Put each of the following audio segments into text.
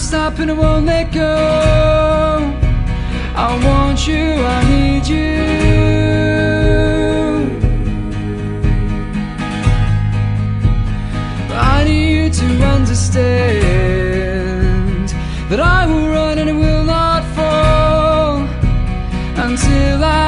stop and I won't let go. I want you, I need you. I need you to understand that I will run and I will not fall until I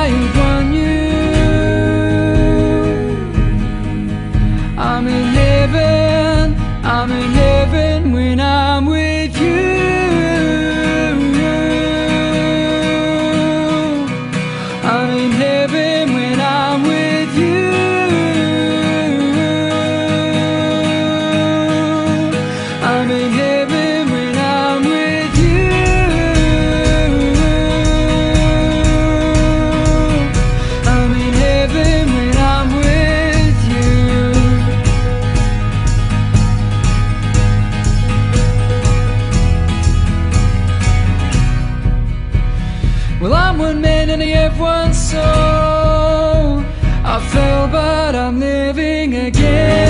one man and I have one soul. I fell, but I'm living again.